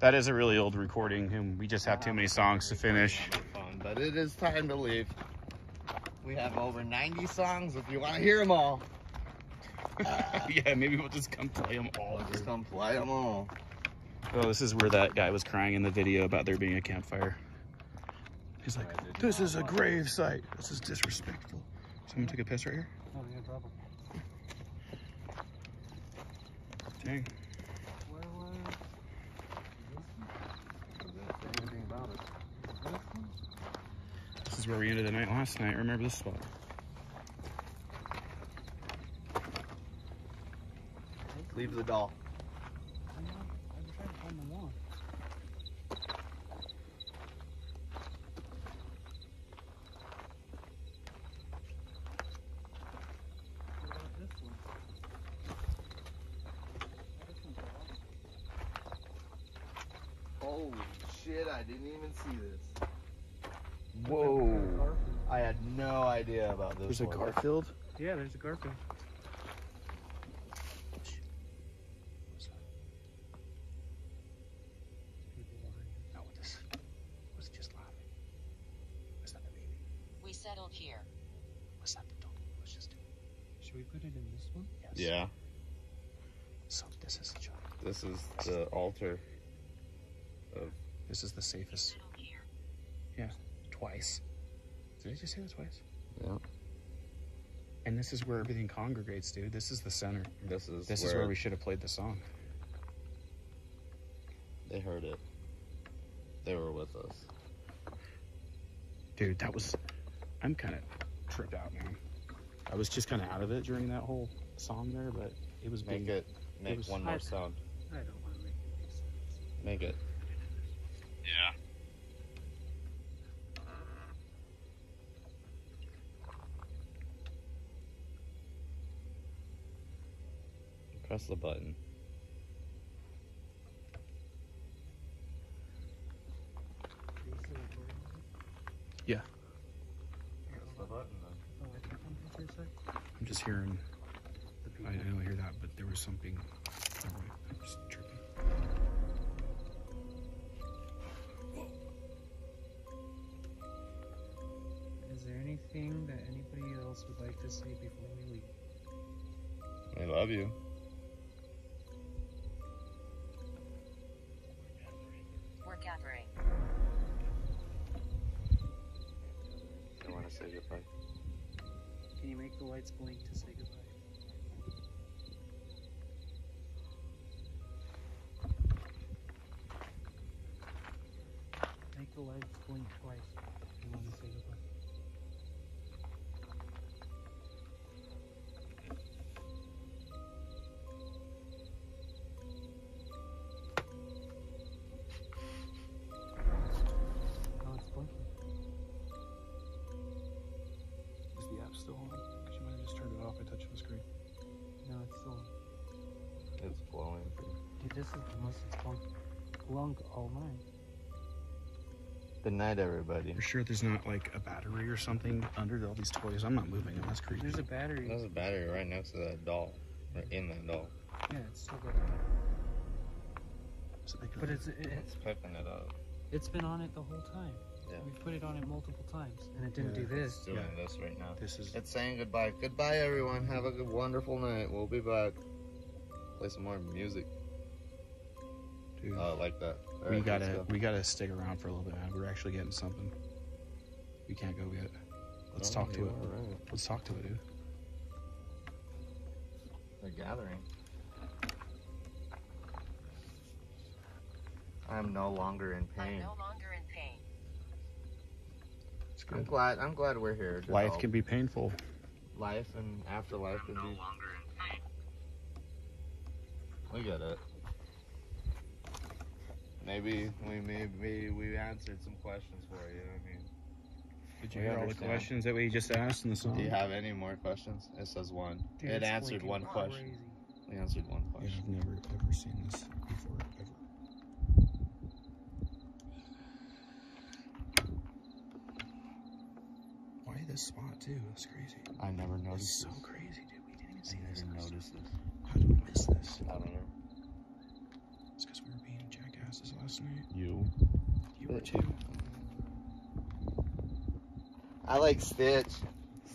that is a really old recording, and we just have too uh-huh. many songs to finish. phone, but it is time to leave. We have over 90 songs if you want to hear them all. Uh, yeah, maybe we'll just come play them all. Just come play them all. Oh, this is where that guy was crying in the video about there being a campfire. He's like, I did "This is a watch grave site. This is disrespectful." Someone took a piss right here. Oh, yeah, problem. Dang. Where was Anything about it. this one? This is where we ended the night last night. Remember this spot? Leave the doll. I know. I've been trying to find the one. What about this one? Oh, this the doll. Holy shit, I didn't even see this. Whoa. I had no idea about this. There's a one. Garfield. Yeah, there's a Garfield. People lying. No, this was just laughing. Was that the baby? We settled here. Was that the dog? Let's just do Should we put it in this one? yes. Yeah, So this is the child. this is the altar. This is the safest. Yeah. Twice. Did I just say that twice? Yeah. And this is where everything congregates, dude. This is the center. This is This is where we should have played the song. they heard it. They were with us. Dude, that was. I'm kind of tripped out, man. I was just kind of out of it during that whole song there, but it was Make being- it. Make was one more hard. sound. Make it. Yeah. Press the button. Are you still recording? Yeah. Press the button then. Oh, I can't find it for a sec. I'm just hearing. I, I don't hear that, but there was something. Else would like to say before we leave? I love you. We're gathering. I want to say goodbye. Can you make the lights blink to say goodbye? Make the lights blink twice. This is the most it's blunk, blunk all night. Good night, everybody. You're sure there's not like a battery or something under all these toys? I'm not moving them. That's creepy. There's a battery. There's a battery right next to that doll. Or in that doll. Yeah, it's still got it. Does it make a- But it's it, It's picking it up. it's been on it the whole time. Yeah. We've put it on it multiple times, and it didn't Yeah. do this. It's doing Yeah. this right now. This is. It's saying goodbye. Goodbye, everyone. Have a good, wonderful night. We'll be back. Play some more music. Dude, Oh, like that. we Alright, let's gotta go. we gotta stick around for a little bit, man. We're actually getting something. We can't go yet. Let's Oh, talk to oh, it. right. Let's talk to it, dude. They're gathering. I'm no longer in pain. I'm pain. no longer in pain. It's good. I'm glad. I'm glad we're here. Life help. can be painful. life and afterlife can be. Longer in pain. We get it. Maybe we maybe we answered some questions for you. I mean, Did you hear all the questions that we just asked in the song? do you have any more questions? It says one. Dude, it answered blinking one question. crazy. We answered one Yeah, question. I've never ever seen this before, ever. Why this spot too? That's crazy. I never noticed. It's noticed. so this. crazy, dude. We didn't even see I this. never noticed this. How did we miss this? I don't know. It's because we were being last night. You. You were too. I like Stitch.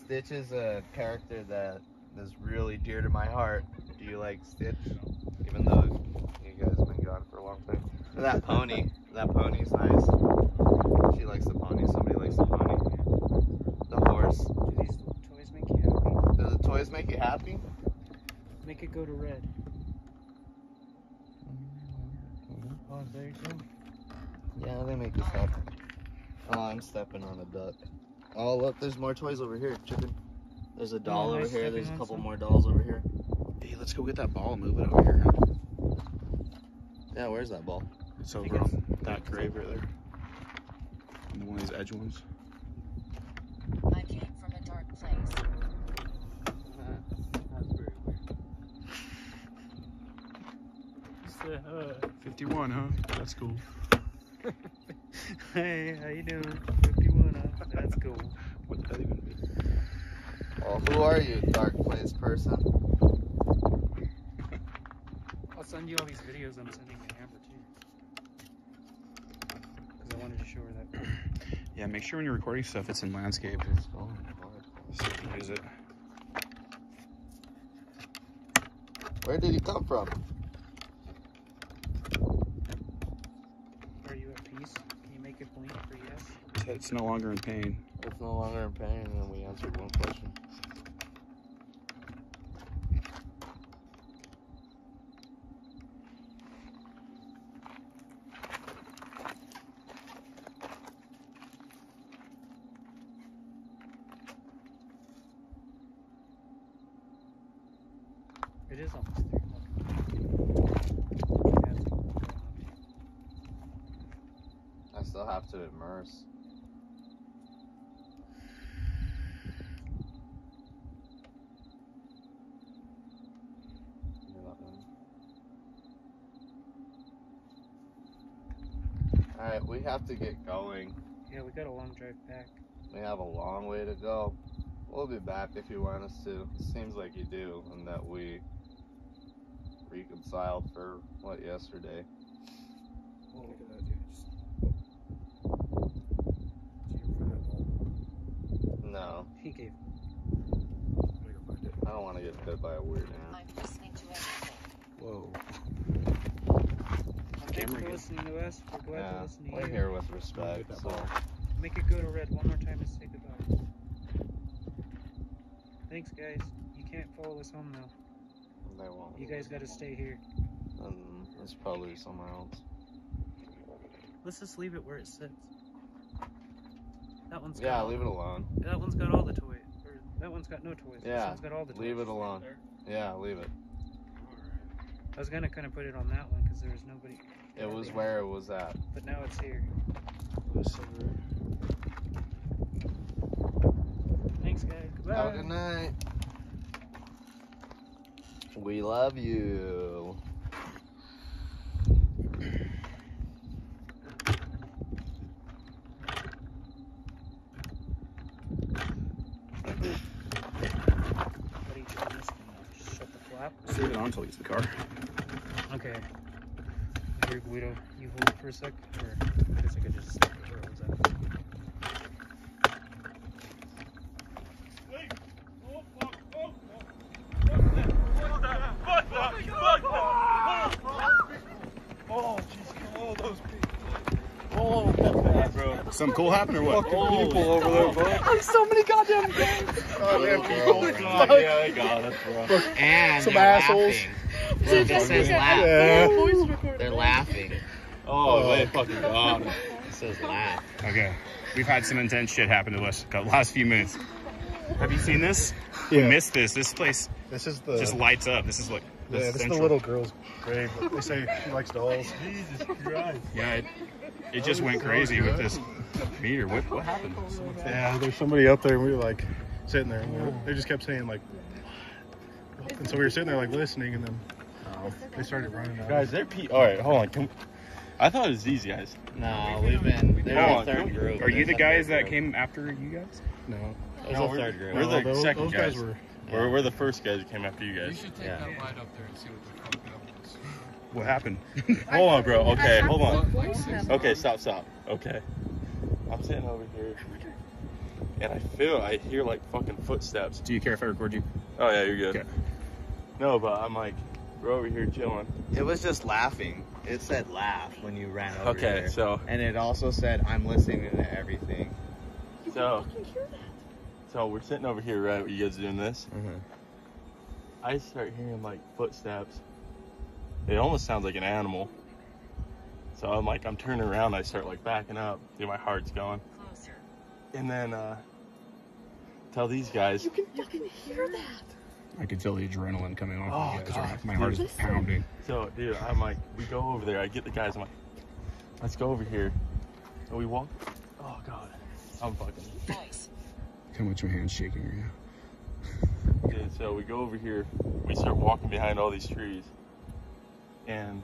Stitch is a character that is really dear to my heart. Do you like Stitch? Even though you guys have been gone for a long time. That pony. That pony's nice. She likes the pony. Somebody likes the pony. The horse. Do these toys make you happy? Do the toys make you happy? Make it go to red. Oh, there you. Yeah, they make this happen. Oh, I'm stepping on a duck. Oh, look, there's more toys over here, chicken. There's a doll am over here. There's a couple some? more dolls over here. Hey, let's go get that ball and move it over here. Yeah, where's that ball? It's over it's- on that grave right there. And one of these edge ones. I came from a dark place. That's very weird. It's the, uh, 51, huh? That's cool. hey, how you doing? 51 huh? That's cool. What did that even mean? Well, who are you, dark place person? I'll send you all these videos I'm sending to Amber too. Because I wanted to show her that. Yeah, make sure when you're recording stuff, it's in landscape. So you can use it. Where did he come from? Are you at peace? Can you make it blink for It's no longer in pain. It's no longer in pain, and we answered one question. It is almost there. I still have to immerse. Alright, we have to get going. Yeah, we got a long drive back. We have a long way to go. We'll be back if you want us to. Seems like you do, and that we reconciled for what yesterday. Look at that, dude. Just... Did you that? No, He gave. Let me go find it. I don't want to get bit by a weird ant. I'm listening to everything. Whoa. Thanks Camera for good. listening to. We're glad to Yeah, listen to we're you. here with respect. So. Make it go to red one more time and say goodbye. Thanks, guys. You can't follow us home now. they won't. You guys got to stay here. Um, it's probably somewhere else. Let's just leave it where it sits. That one's got Yeah, all- leave it alone. That one's got all the toys. Or that one's got no toys. This Yeah, one's got all the toys. leave it alone. Yeah, leave it. I was gonna kind of put it on that one because there was nobody. It was where it was at. But now it's here. This over there. Thanks, guys. Goodbye. Have a good night. We love you. What are you doing this thing? Shut the flap. Save it on until he gets the car. Guido, you hold it for a sec? Or I guess I could just step over one sec. Something cool happened or what? Fucking people over there, bro. There's so many goddamn gangs. Goddamn people. God, yeah, they got us, bro. Some assholes. Laughing. So just yeah. They're. Oh, they fucking got us. It says laugh. Okay. We've had some intense shit happen to us the last few minutes. Have you seen this? We missed this. This place This is the just lights up. This is like yeah, this is the little girl's grave. They say she likes dolls. Jesus Christ. Yeah, it, it just went crazy with this meter. What what happened? Yeah, there's somebody up there, and we were like sitting there, and we were- they just kept saying like, and so we were sitting there like listening, and then oh. they started running. Out. Guys, they're pe- All right, hold on. Can I thought it was these guys. No, we've been. They're Oh, a third group. Are you the guys that group. came after you guys? no, There's No, a we're- third group. we're the those, second those guys. guys were. We're, we're the first guys that came after you guys. You guys. should take Yeah. that light up there and see what the fuck that was. What happened? Hold on, bro. Okay, hold on. What place is Okay, stop, stop. Okay. I'm sitting over here, and I feel, I hear like fucking footsteps. Do you care if I record you? Oh, yeah, you're good. Okay. No, but I'm like, we're over here chilling. It was just laughing. It said laugh when you ran over Okay, there. so, And it also said, I'm listening to everything. so, can hear that. so we're sitting over here, right? You guys doing this? Mhm. I start hearing like footsteps. It almost sounds like an animal. So I'm like, I'm turning around. I start like backing up. Dude, my heart's going. Closer. And then uh, tell these guys. I could feel the adrenaline coming off Oh, you guys. God. right? My heart is pounding. So, dude, I'm like, we go over there. I get the guys. I'm like, let's go over here. So we walk. Oh God, I'm fucking. Nice. How much my hand's shaking right now? Dude, so we go over here. We start walking behind all these trees, and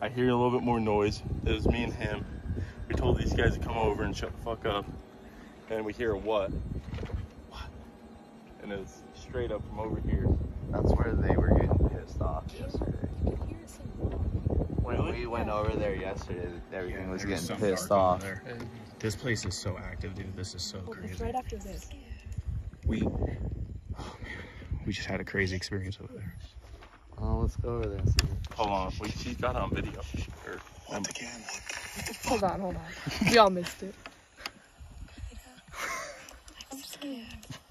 I hear a little bit more noise. It was me and him. We told these guys to come over and shut the fuck up. And we hear a what? What? And it's straight up from over here. That's where they were getting pissed off yesterday. When we went over there yesterday, everything was getting something pissed off. This place is so active, dude. This is so crazy. It's right after this. We, oh man, we just had a crazy experience over there. Oh, let's go over there and see. Hold on. We she got it on video. Or, um, Hold on, hold on. We all missed it.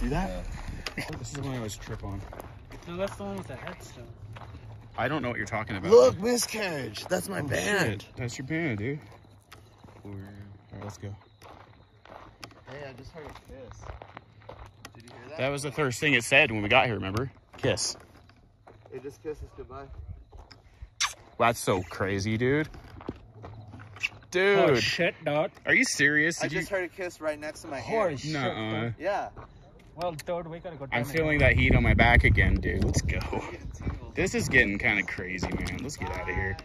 see that? This is the one I always trip on. No, that's the one with the headstone. I don't know what you're talking about. Look, miscarriage. That's my Oh, band. shit. That's your band, dude. All right, let's go. Hey, I just heard a kiss. Did you hear that? That was the first thing it said when we got here, remember? Kiss. It just kisses goodbye. That's so crazy, dude. Oh Dude, shit, dog. are you serious? I Did you? just heard a kiss right next to my Holy hair. shit. Nuh-uh. Yeah. Well, dude, we gotta go. I'm feeling that heat on my back again, dude. Let's go. This is getting kind of crazy, man. Let's get out of here.